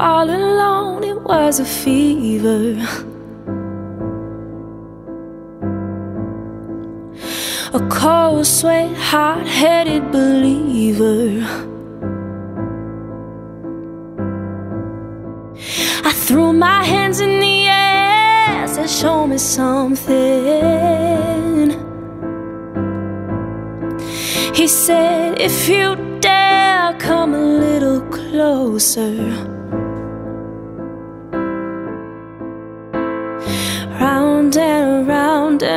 all alone, it was a fever. A cold sweat, hot headed believer. I threw my hands in the air, said, Show me something. He said, If you dare, come a little closer.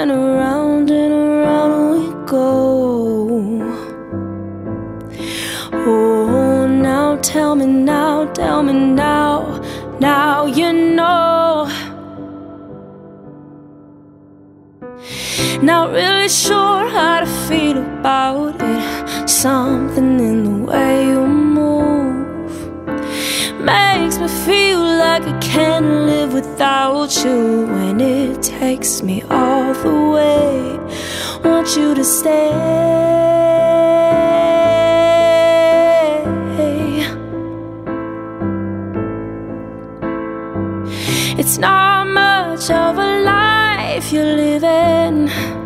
And around and around we go. Oh, now tell me now, tell me now, now you know. Not really sure how to feel about it. Something in the way you makes me feel like I can't live without you. When it takes me all the way, want you to stay. It's not much of a life you're living.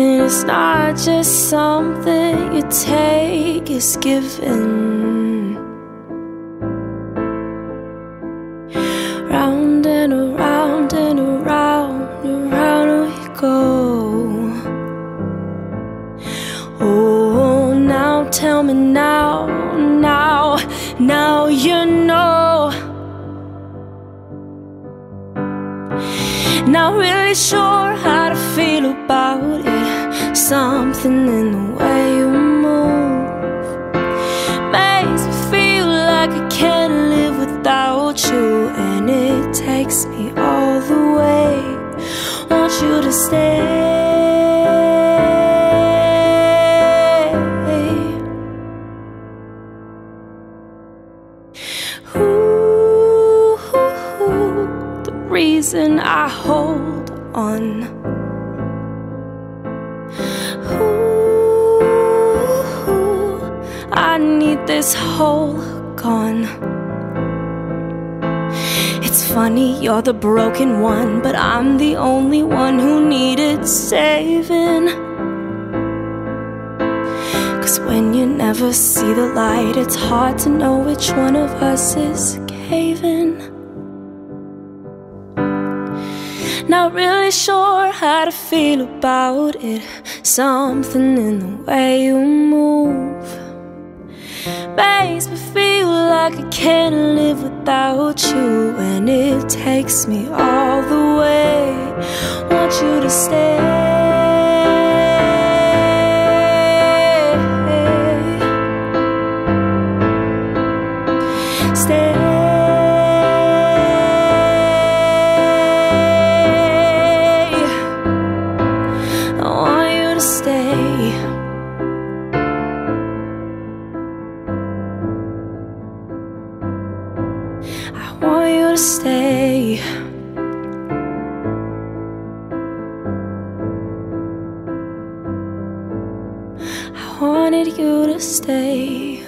It's not just something you take, it's given. Round and around and around, around we go. Oh, now tell me now, now, now you know. Not really sure how to feel about it. Something in the way you move makes me feel like I can't live without you, and it takes me all the way. Want you to stay. Reason I hold on. Ooh, I need this hole gone. It's funny, you're the broken one, but I'm the only one who needed saving. Cause when you never see the light, it's hard to know which one of us is caving. Not really sure how to feel about it. Something in the way you move makes me feel like I can't live without you. And it takes me all the way. Want you to stay. Stay. Want you to stay. I wanted you to stay.